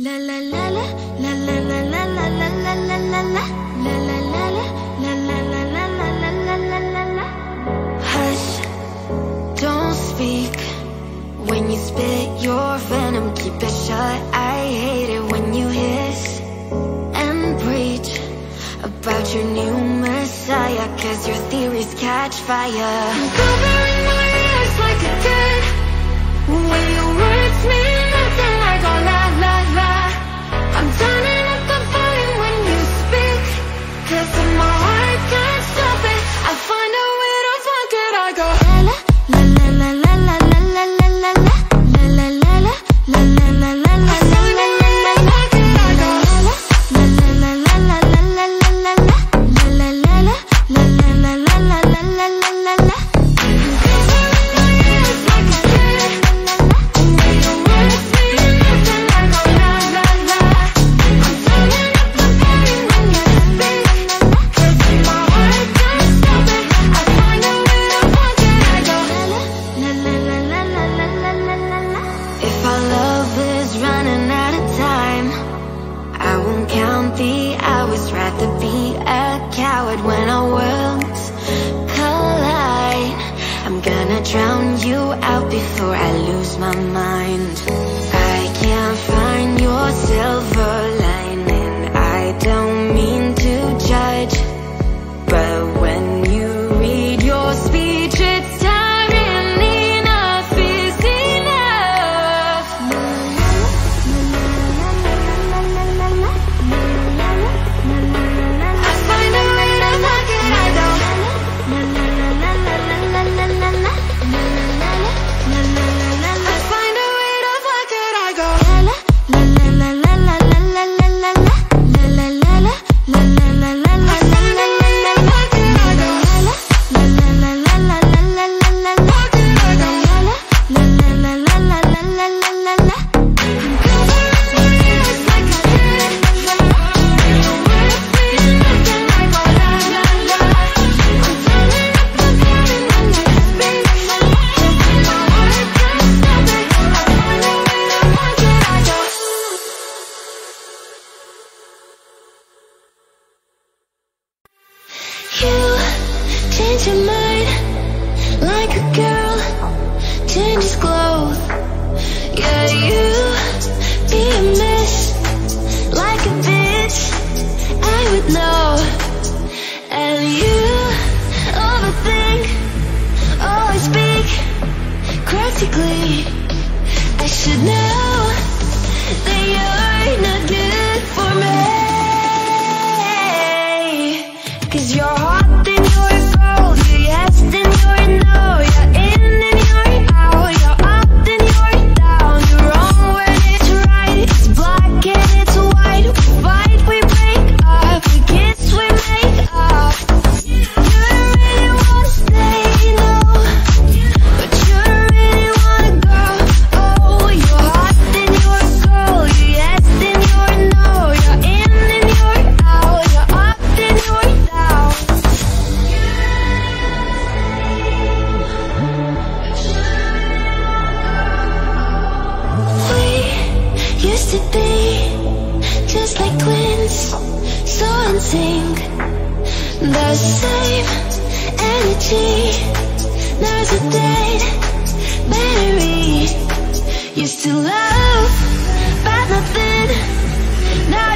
La la la la, la la la la la la la la la, la la la la, la la la la la la la la la. Hush, don't speak. When you spit your venom, keep it shut. I hate it when you hiss and preach about your new messiah, 'cause your theories catch fire. Covering my ears like a dead when your words mean.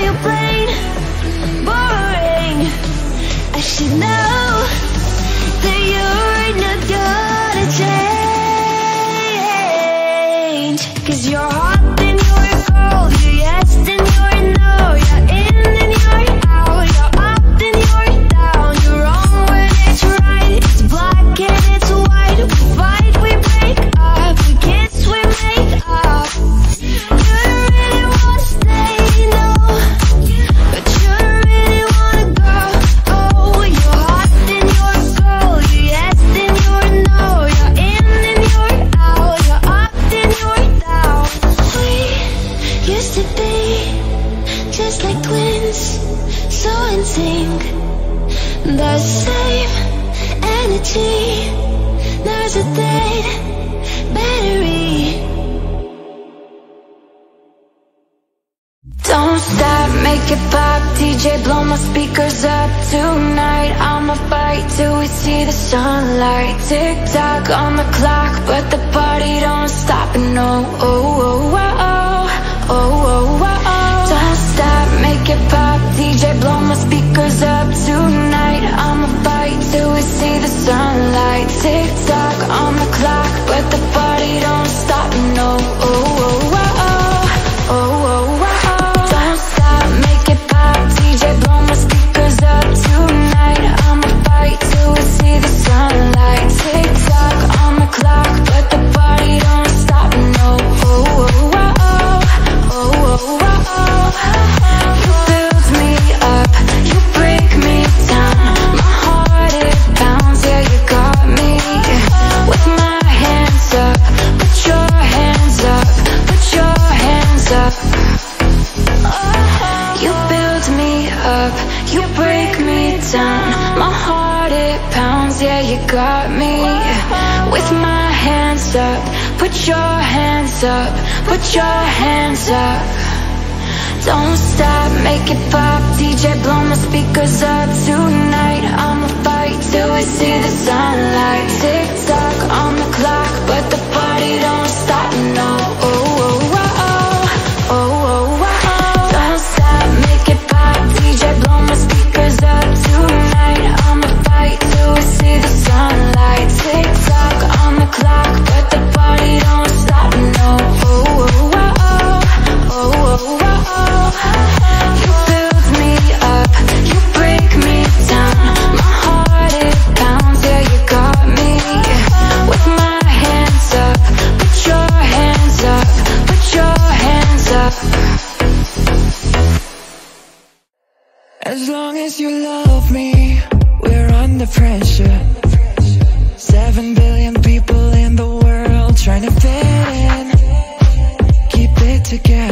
You're plain boring. I should know that you're not gonna change. Cause your heart could see the sunlight Tick tock on the clock But the party don't stop No, oh, oh, oh, oh, oh, oh, oh. Don't stop, make it pop. DJ, blow my speakers up Tonight. I'ma fight Till we see the sunlight Tick tock on the clock But the up. You build me up, you break me down. My heart it pounds, yeah you got me. With my hands up, put your hands up Put your hands up. Don't stop, make it pop. DJ blow my speakers up tonight. I'ma fight till we see the sunlight. Tick tock on the clock, but the party don't stop, no. sunlight, tick tock on the clock, but the party don't stop. No, oh oh, oh, oh, oh, oh. You build me up, you break me down. My heart it pounds, yeah, you got me with my hands up. Put your hands up, put your hands up. As long as you love me, we're under pressure. Seven billion people in the world trying to fit in. Keep it together.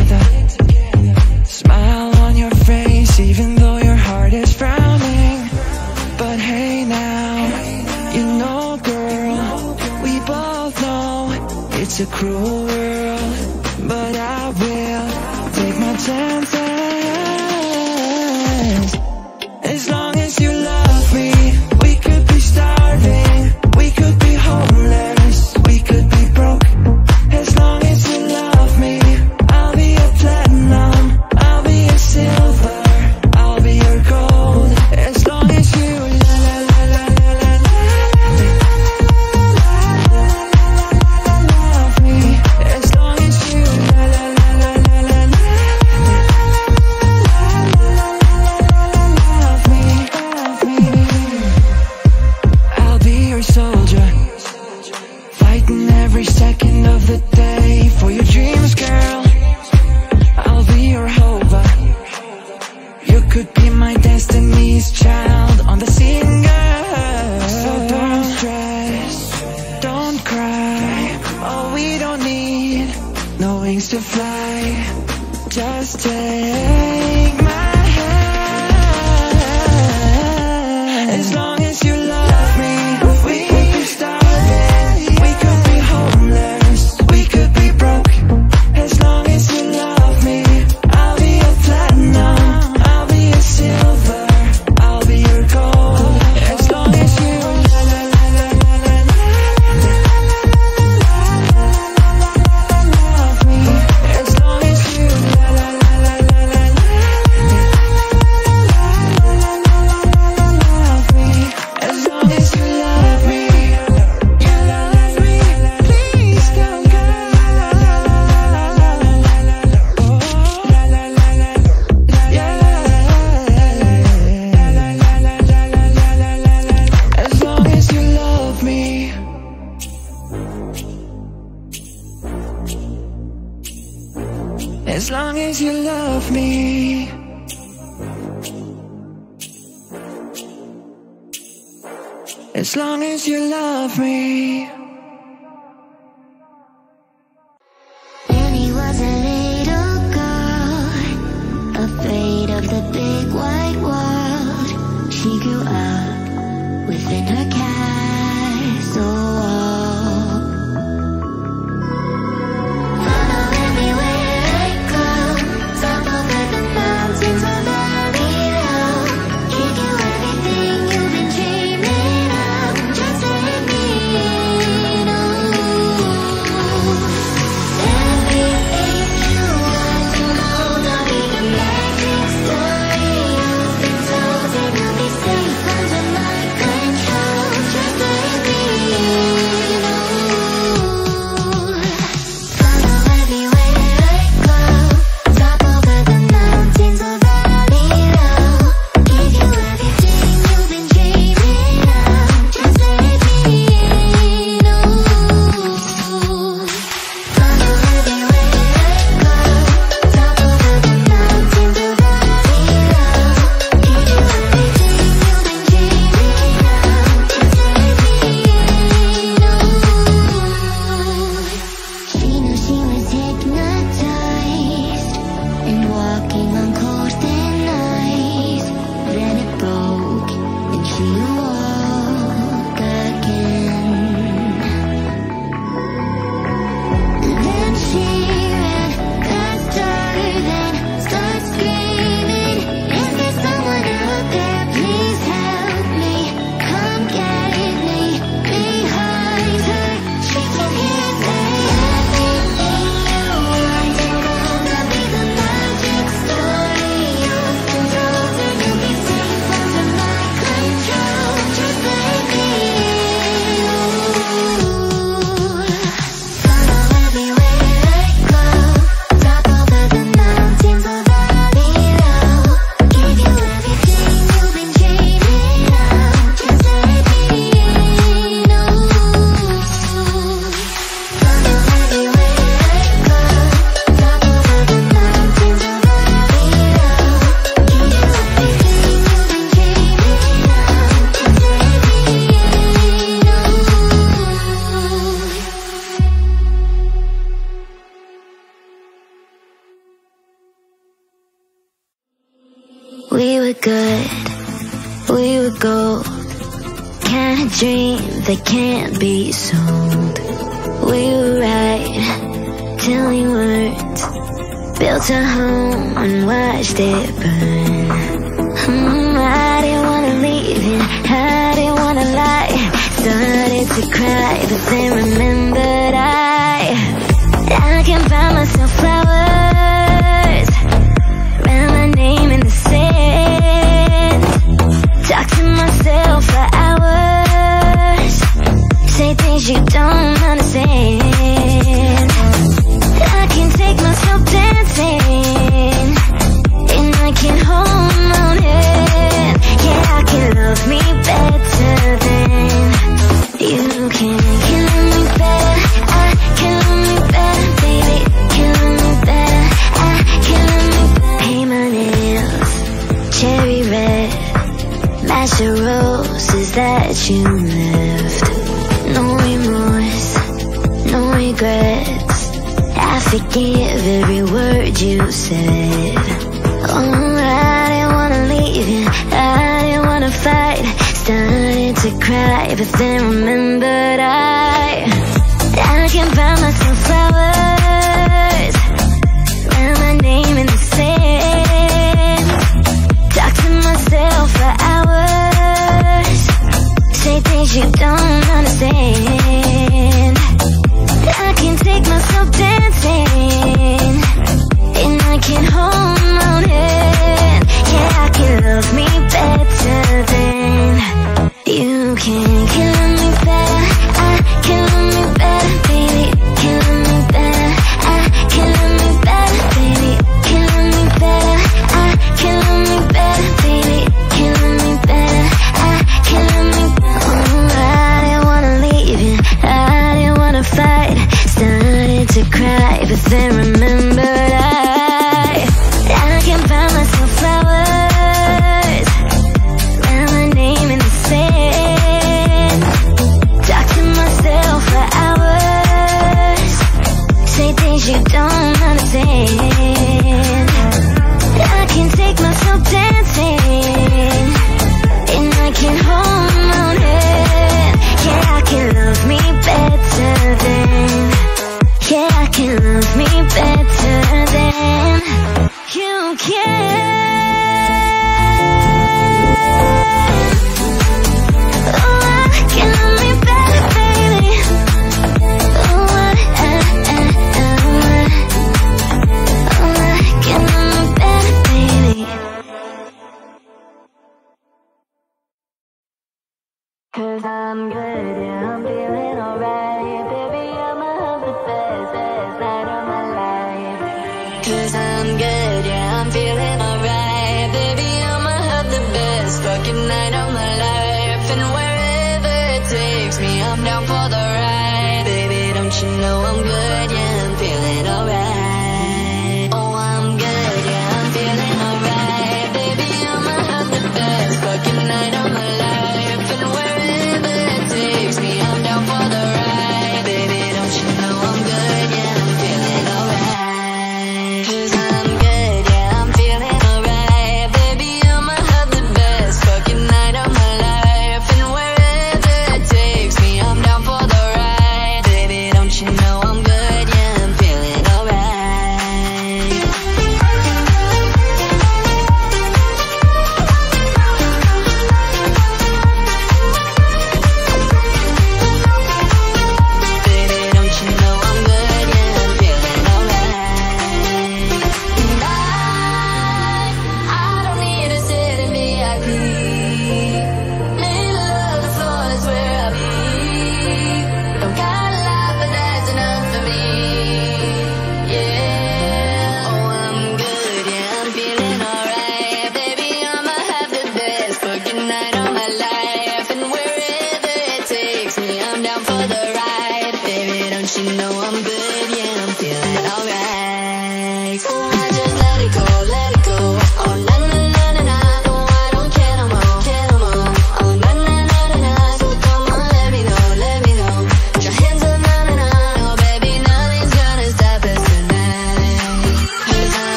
Dream that can't be sold. We were right till we weren't. Built a home and watched it burn. Mm, I didn't wanna leave you, I didn't wanna lie. Started to cry, but then remembered I, I can buy myself flowers. Write my name in the sand. Talk to myself hours. Say things you don't understand. I can take myself dancing. And I can hold my hand. Yeah, I can love me better than you can. Can love me better. I can love me better, baby. Can love me better. I can love me. Paint my nails cherry red. Match the roses that you left. Regrets. I forgive every word you said. Oh, I didn't wanna leave you, I didn't wanna fight. Started to cry, but then remembered I, I can buy myself flowers. Write my name in the sand. Talk to myself for hours. Say things you don't understand.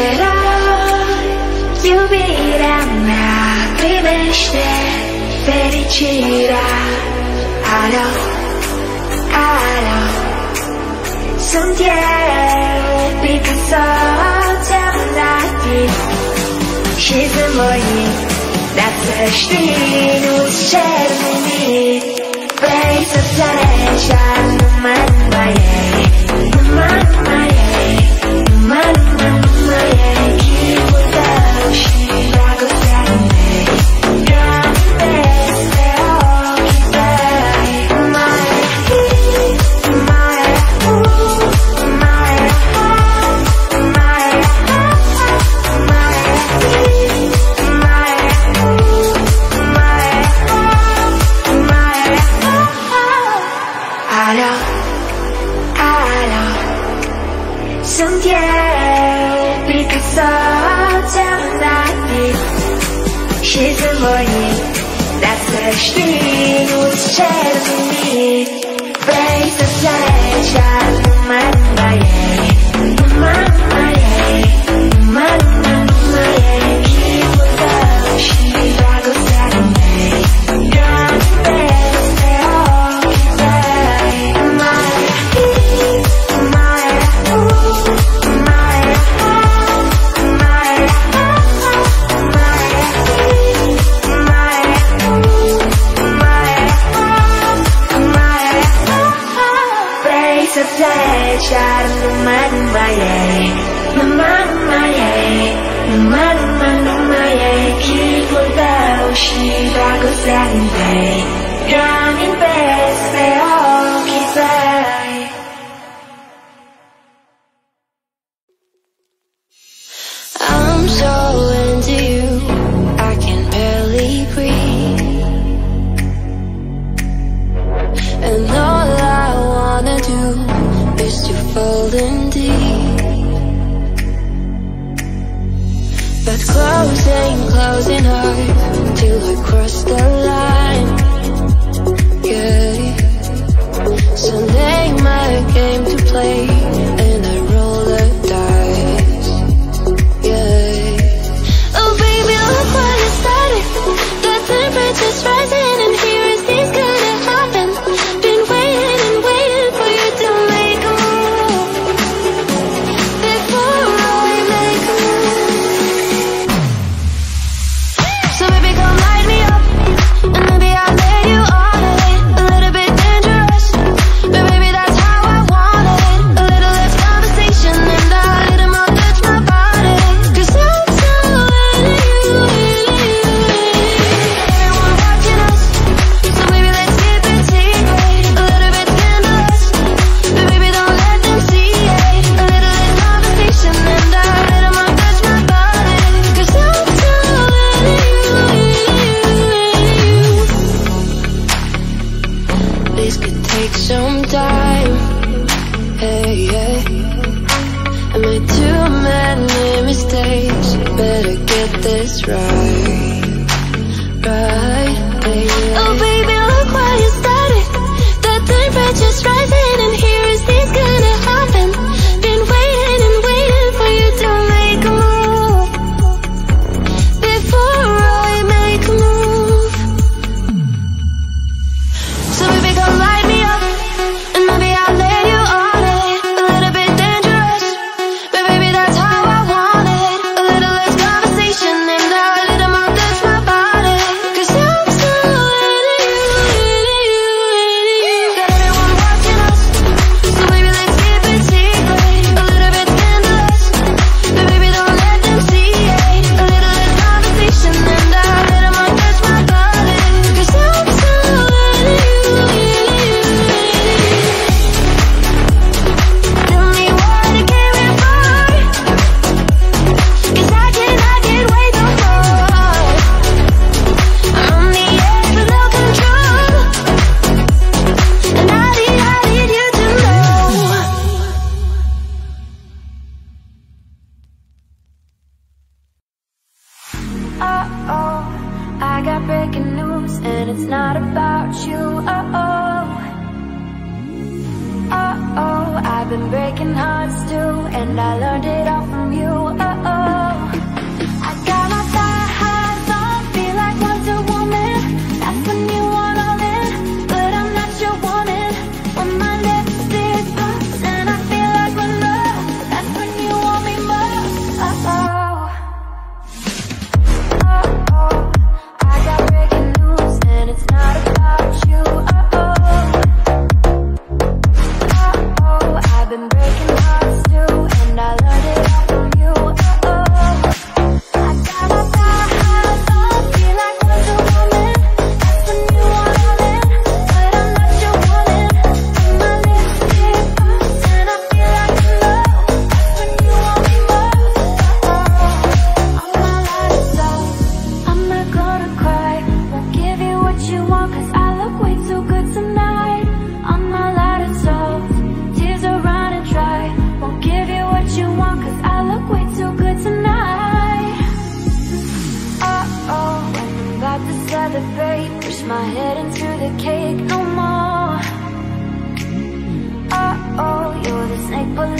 Te iubirea mea privește fericirea. Alo, alo, sunt eu, Picasso, ți-am dat și zâmbăit Dar să știi, nu-ți cer nimic. Vrei să pleci, dar nu mă mai nu mă mai Until till I cross the line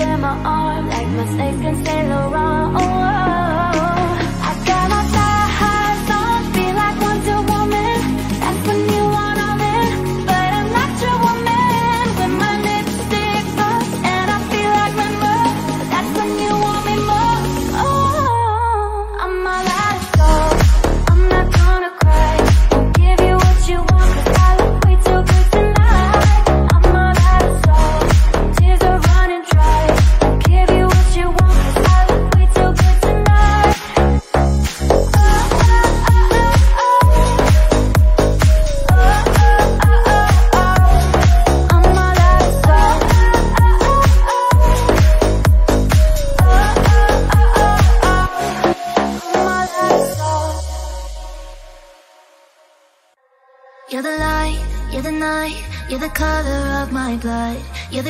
in my arm Like my snakes can sail around.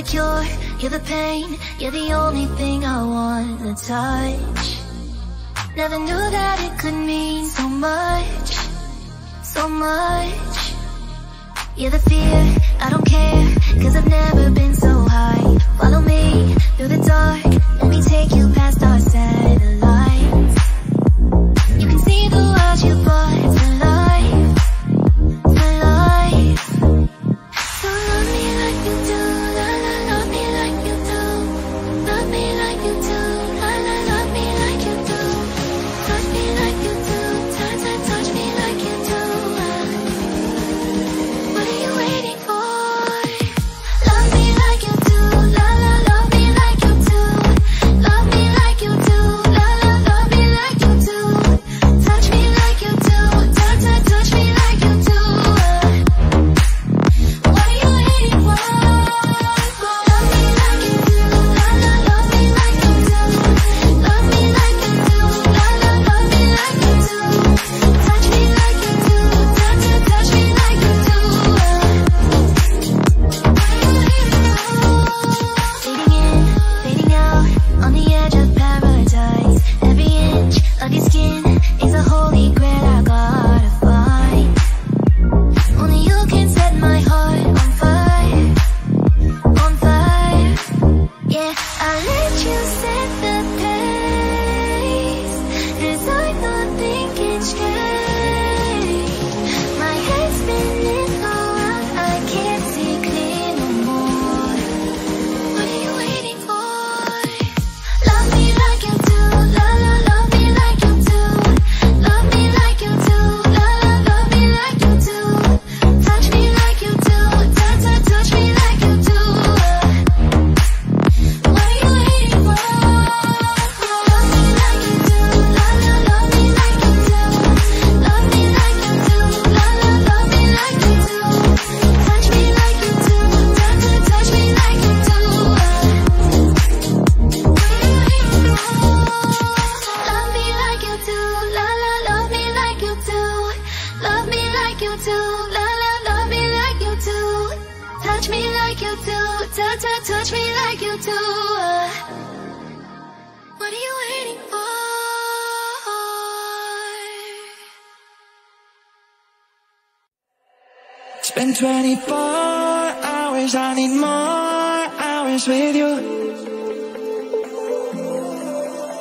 the cure, you're the pain, you're the only thing I wanna touch. Never knew that it could mean so much, so much. You're the fear, I don't care, cause I've never been so high. Follow me through the dark, let me take you past our satellites. You can see the world you bought.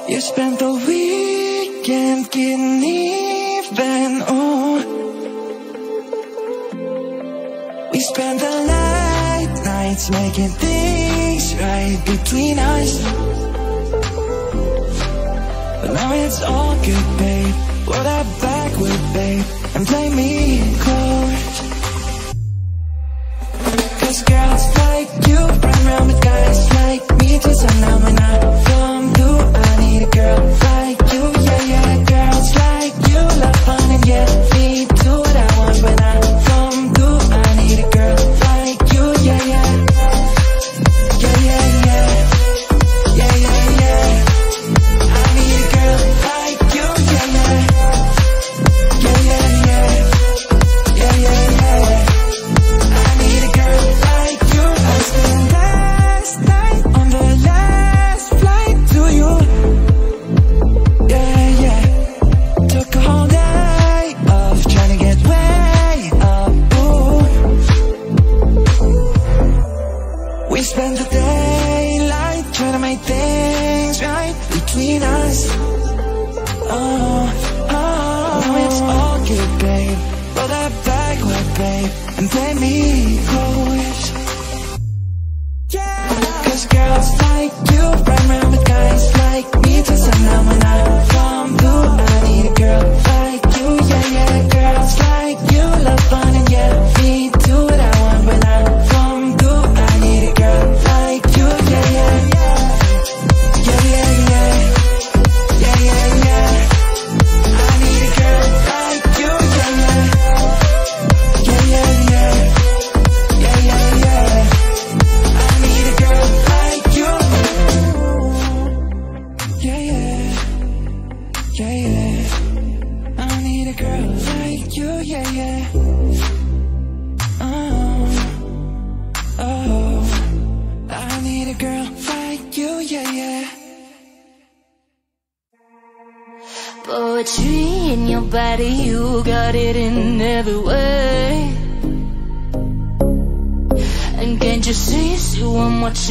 You spent the weekend getting even, oh. We spent the light nights making things right between us. But now it's all good, babe. What I back with, babe And play me close Cause girls like you run around with guys like me till sundown when I girl like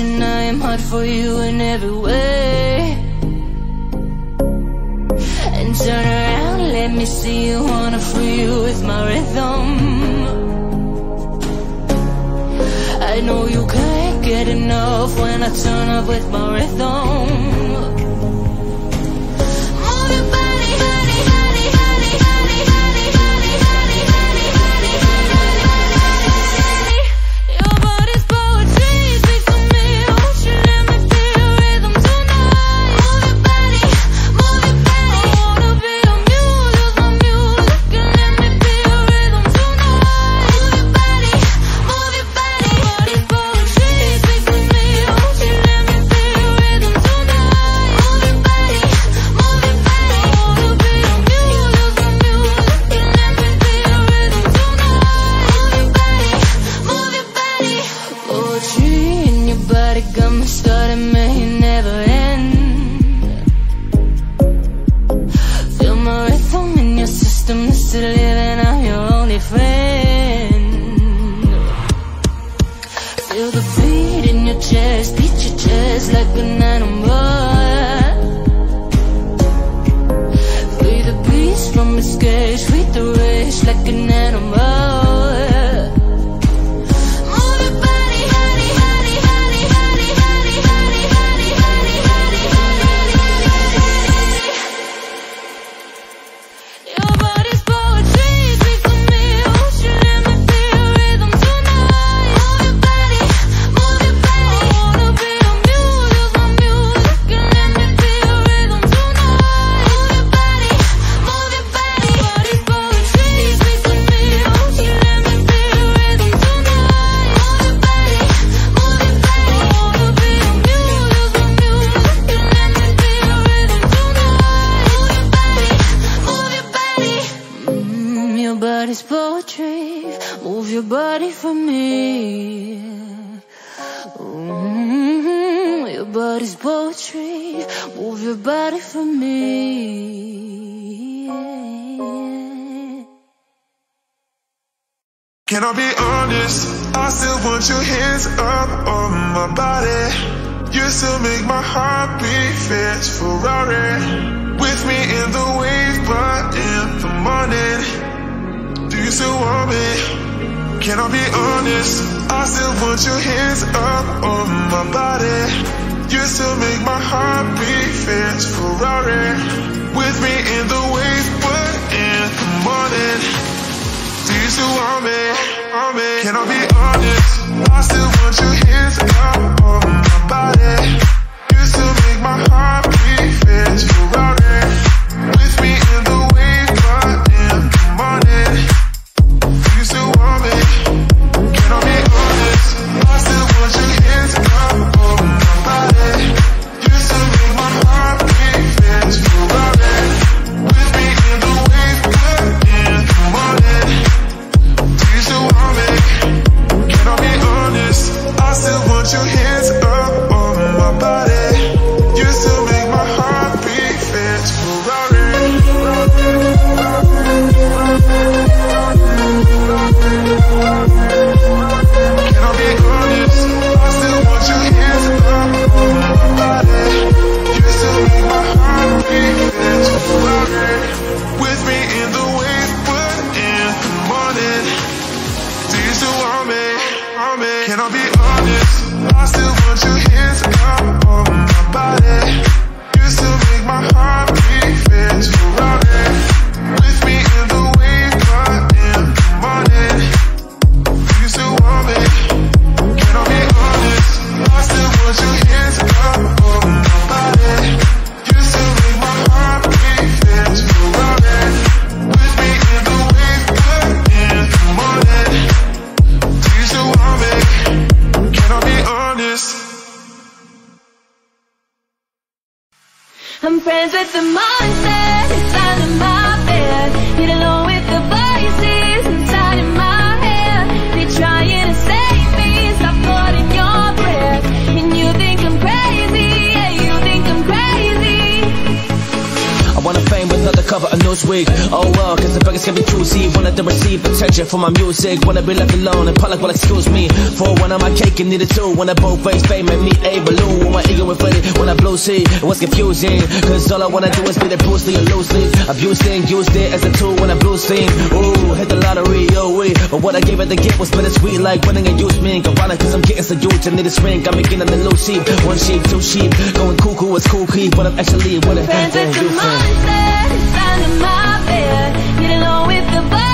And I am hot for you in every way. And turn around, let me see you wanna free you with my rhythm. I know you can't get enough when I turn up with my rhythm. Hands up on my body. You still make my heart beat fast Ferrari. With me in the wave, but in the morning. Do you still want me? Can I be honest? I still want your hands up on my body. You still make my heart beat fast Ferrari. With me in the wave, but in the morning. Do you still? Want me? Can I be honest? I for my music. Wanna be left alone and public will excuse me. For one of my cake and needed two. Wanna both face fame and meet a balloon. When my ego inflated, when I blew see, it was confusing. Cause all I wanna do is be the Bruce Lee loosely. Abusing, used it as a tool when I blew steam. Ooh, hit the lottery, oh wait. But what I gave it to get was bittersweet. Like winning a used me. Ironic cause I'm getting so huge. I need a swing. I'm beginning to lose sheep. One sheep, two sheep. Going cuckoo, it's cool key. But I'm actually winning. Friends with the monsters inside of my bed. Get along with the voices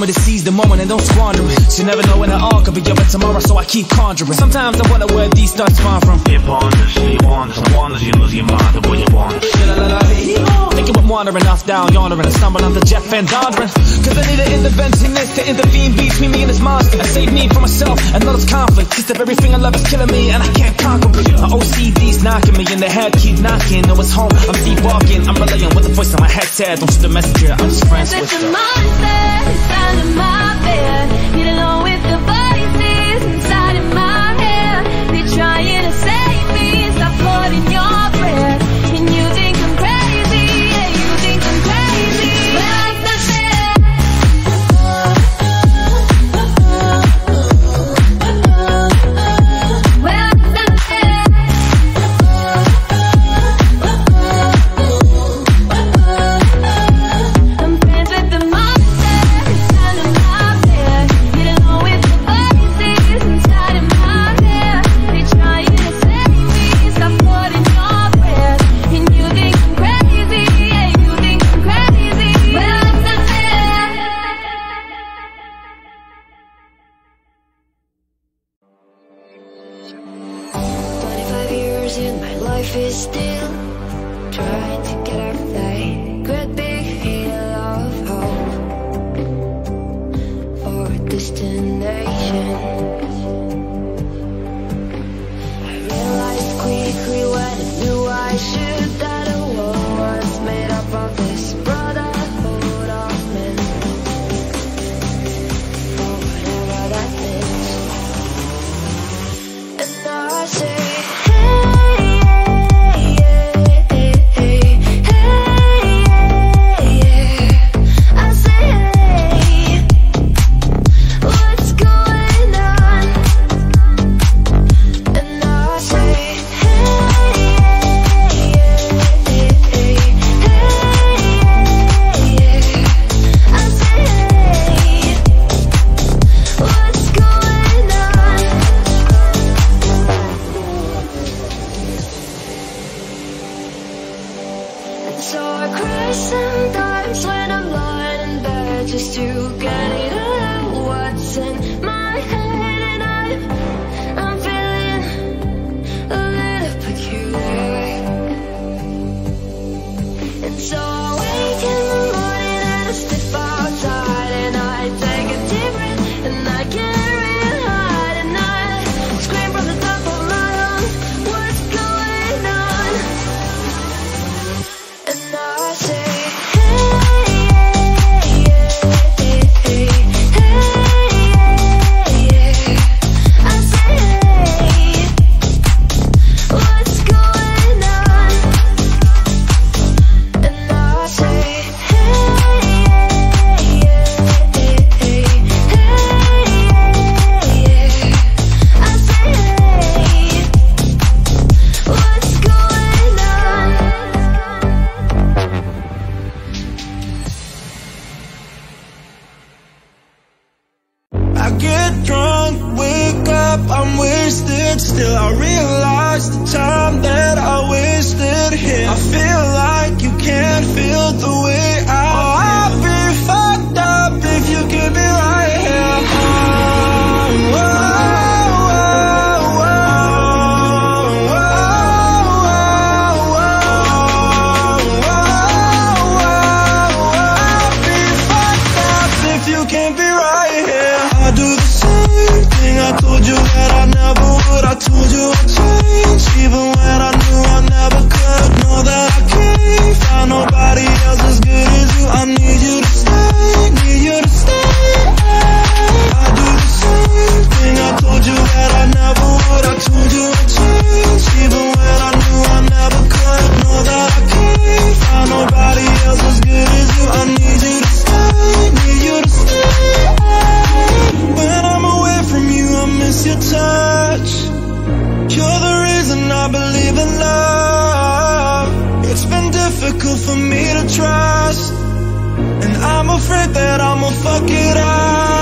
me to seize the moment and don't squander it. You never know when the all could be over tomorrow, so I keep conjuring. Sometimes I wonder where these thoughts spawn from. You ponders, you wonders, no wonders you lose your mind when you wander. Thinking about wandering off down yonder and I stumble onto Jeff Van Donderen. Cause I need an interventionist to intervene between me and this monster and save me from myself and all this conflict. Cause if everything I love is killing me and I can't conquer it. My OCD's knocking me in the head, keep knocking. No, it's home, I'm sleepwalking. I'm relaying what the voice in my head said. Don't shoot the messenger, I'm just friends Friends with with the the. monsters inside of my bed. nobody else good as you. I need you to stay, need you to stay. When I'm away from you, I miss your touch. You're the reason I believe in love. It's been difficult for me to trust, and I'm afraid that I'ma fuck it up.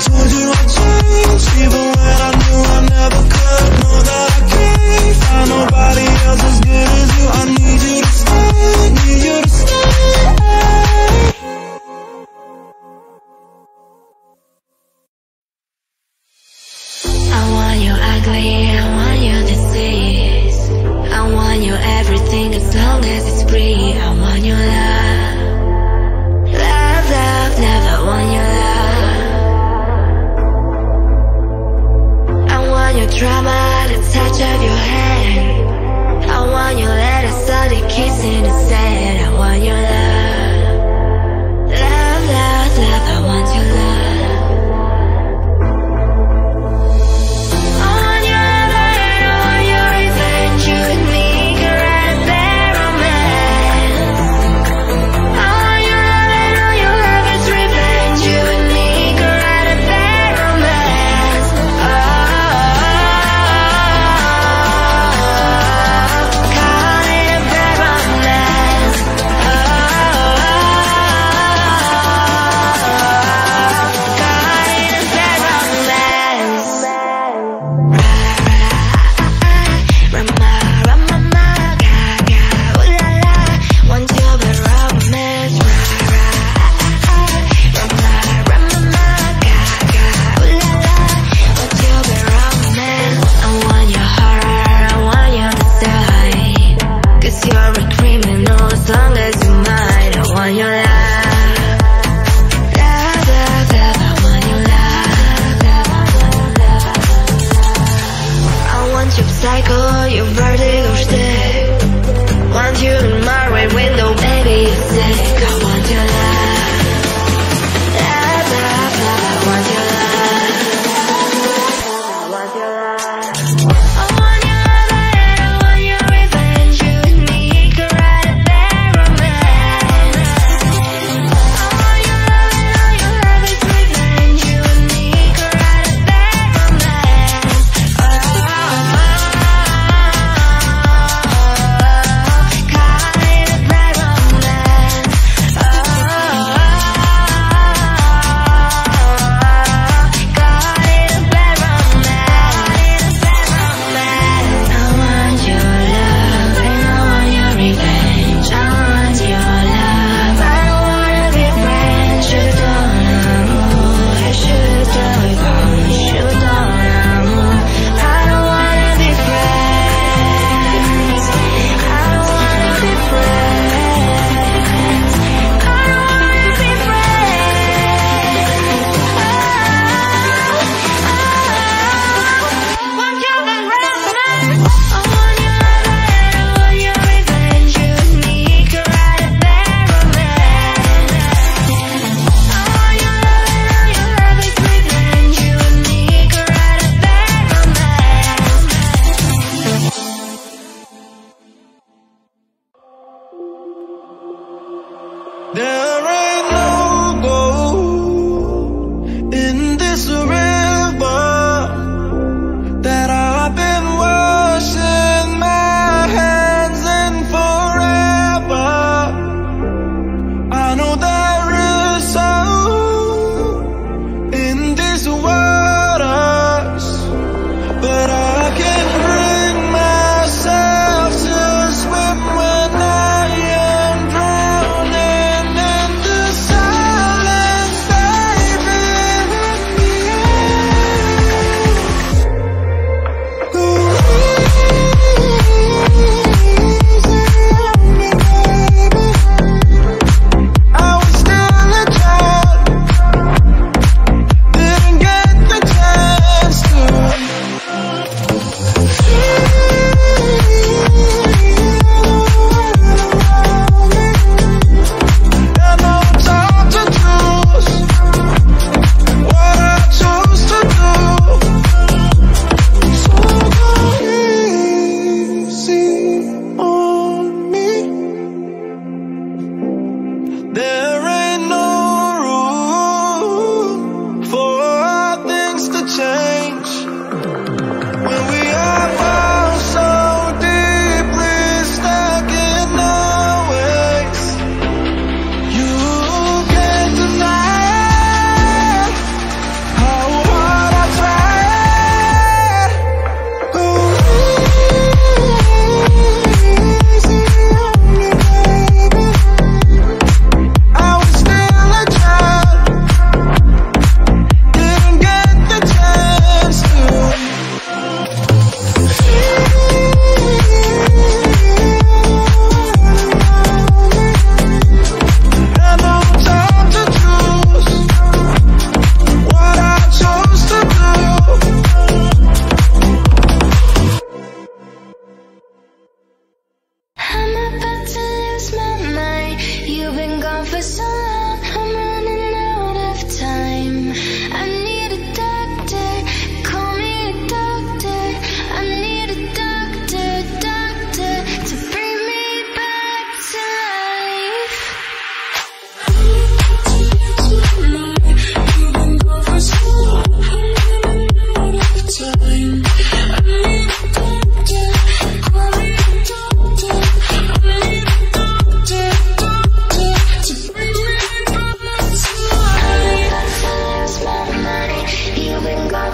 told you I'd change Even when I knew I never could Know that I can't find nobody else as good as you. I need you to stay, need you to stay. I want you ugly, I want you I want you everything as long as it's free. innocent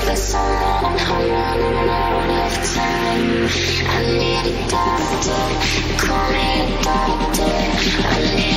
for someone who running out of time. I need a doctor, call me a doctor. I need.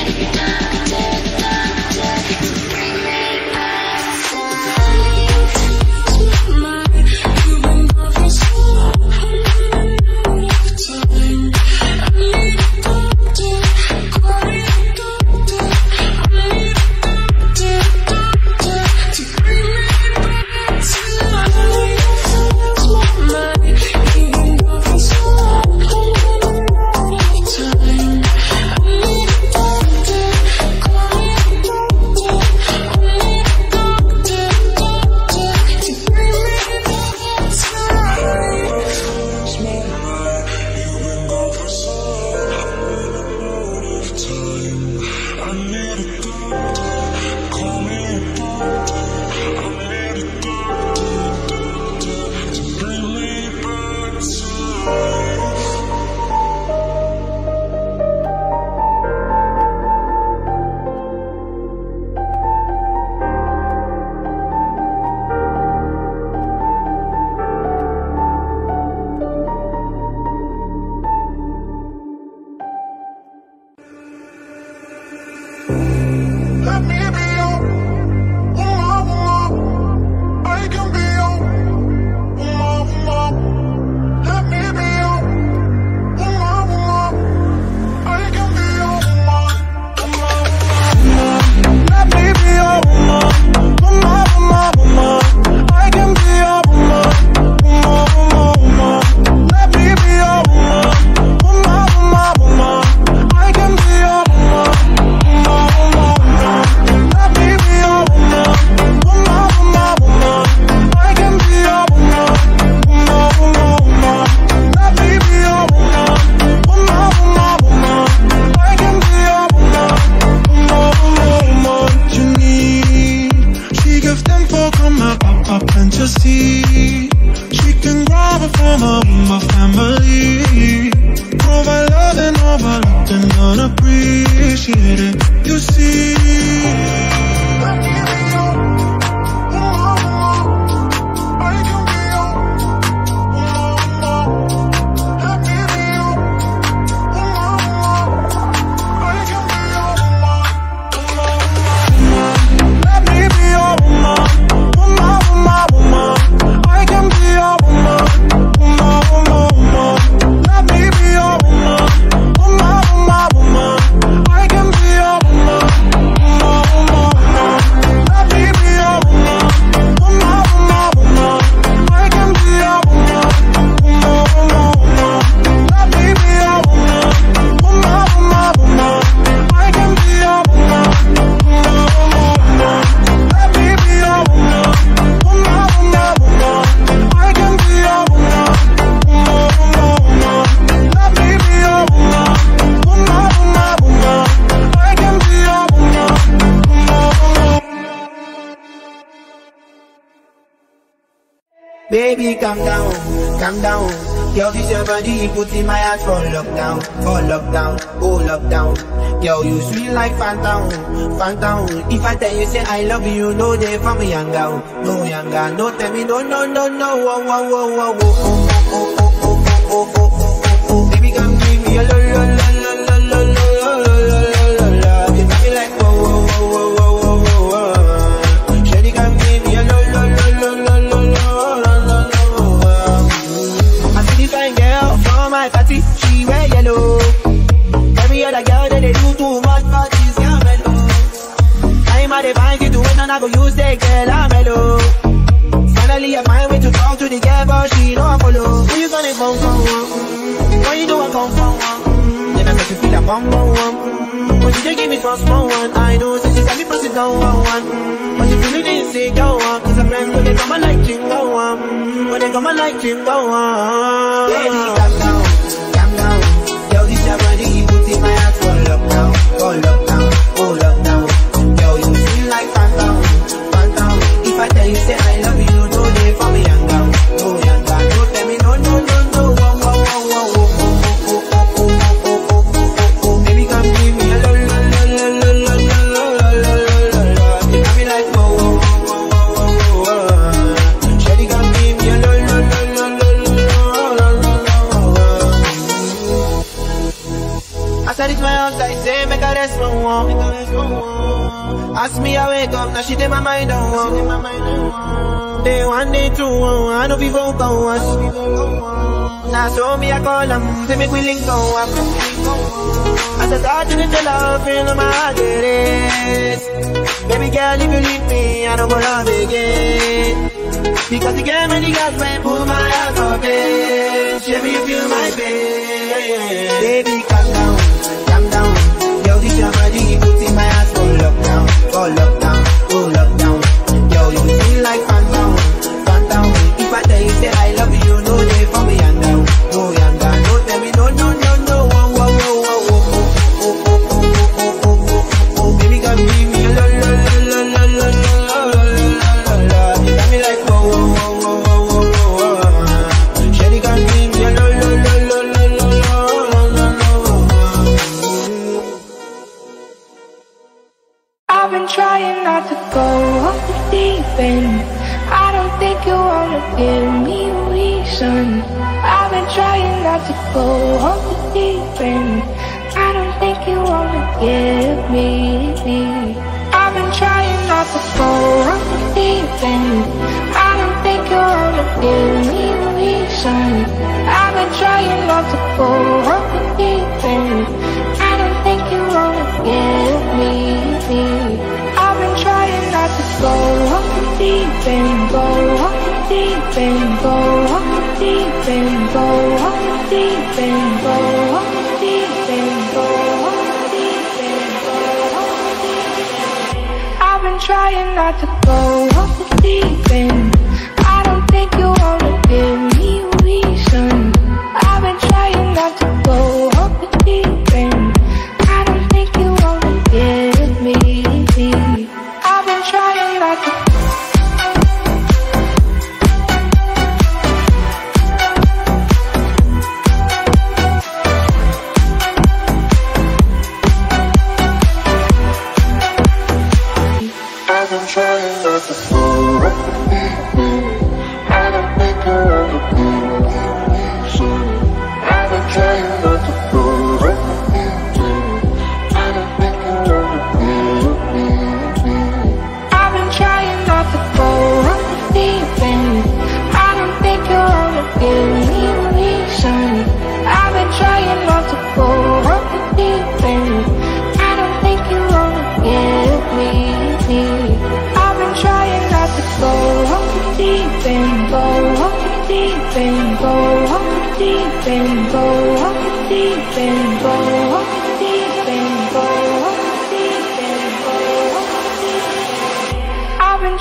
say I love you, no, they for me, young girl. Oh, no, young no, tell me, no, no, no, no, whoa, whoa, whoa, whoa, whoa. like boom one, why you do a come for one, then I make you feel a bum bum one. When you just give me some small one, I know So she tell me pussy down one one. But she really didn't say go on, cause her friends when they come like jingo one, when they come like jingo one. Lady, calm down, calm down. Yo, this your body, you put in my heart for lockdown, for lockdown, for lockdown. Yo, you feel like phantom, phantom. If I tell you say I Now she take my mind on oh. Day one, day two, I know people go us Now so me I call them, they make we link go up As I start to the love, feel my heart get Baby girl, if you leave me, I don't go love again. Because the girl many girls when pull my heart for bed if you feel my pain. Baby, calm down, calm down. Yo, this your body, put in my heart for now, for lockdown full of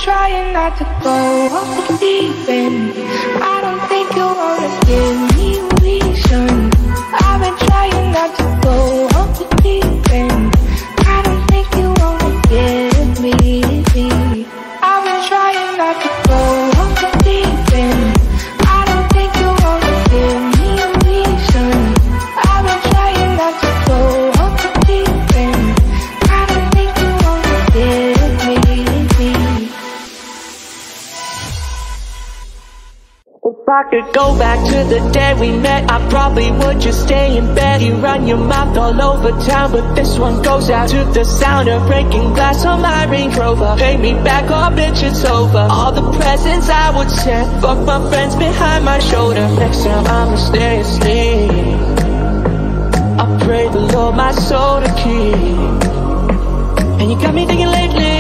trying not to go off the deep end. I don't think you wanna give me reason. I've been trying not to could go back to the day we met, I probably would just stay in bed. You run your mouth all over town, but this one goes out to the sound of breaking glass on my Range Rover. Pay me back, or bitch, it's over. All the presents I would send, fuck my friends behind my shoulder. Next time I'ma stay asleep. I pray the Lord my soul to keep. And you got me thinking lately,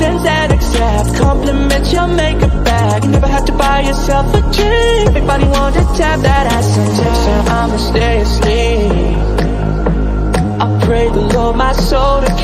Shoes and accept compliments your makeup bag. You never have to buy yourself a drink. Everybody wanted to tap that ass and text her I'ma stay asleep. I pray the Lord my soul to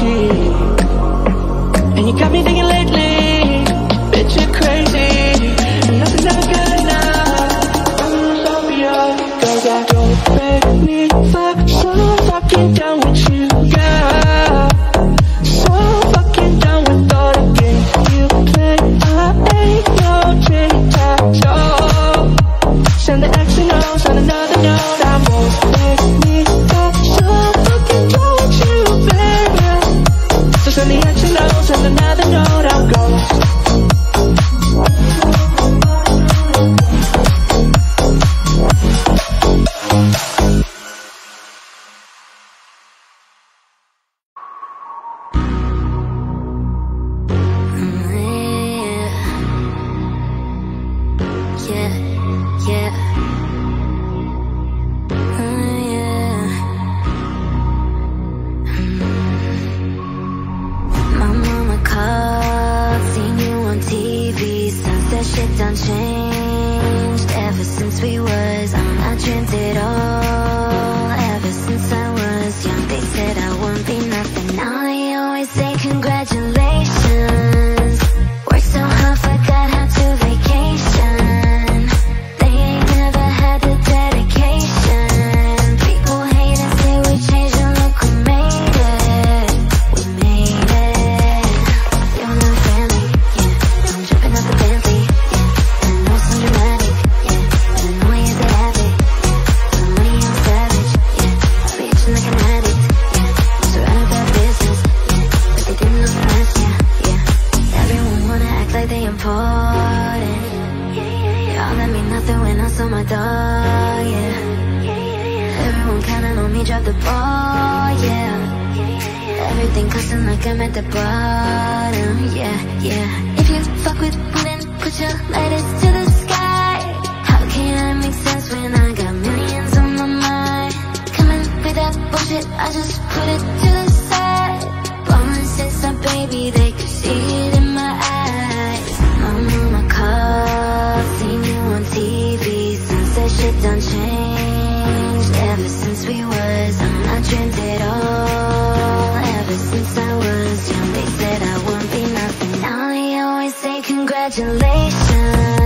I saw my dog, yeah. Everyone counting on me, drop the ball, yeah. Everything costing like I'm at the bottom, yeah, yeah. If you fuck with then put your lighters to the sky. How can I make sense when I got millions on my mind? Coming with that bullshit, I just put it to the side. Blowing since my baby, they could see it in my eyes. Mom on my called, seen you on TV. Shit done changed ever since we was on. I dreamt it all ever since I was young. They said I wouldn't be nothing. Now they always say congratulations.